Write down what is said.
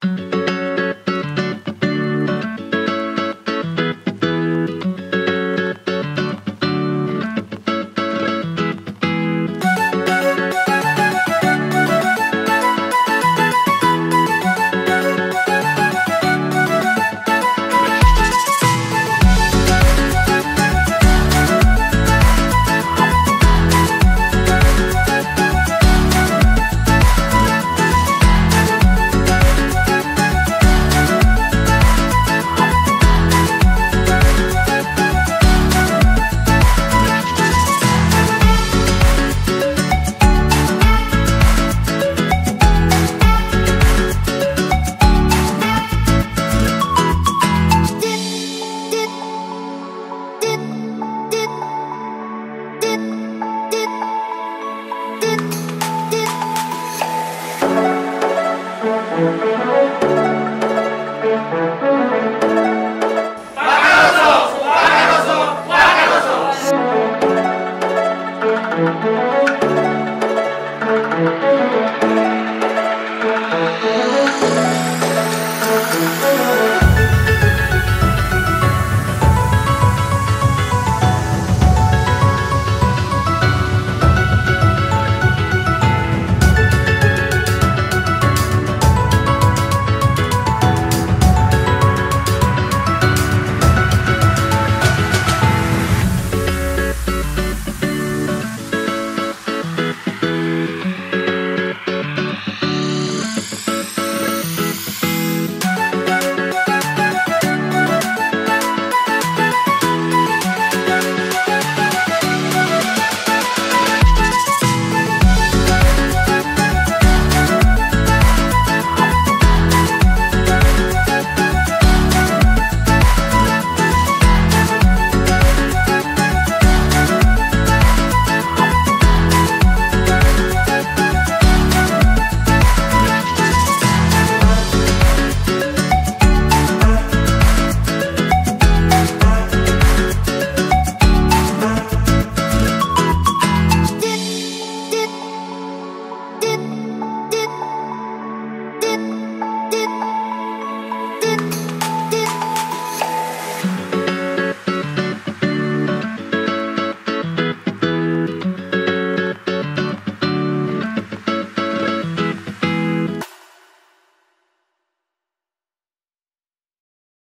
Mm-hmm. Oh.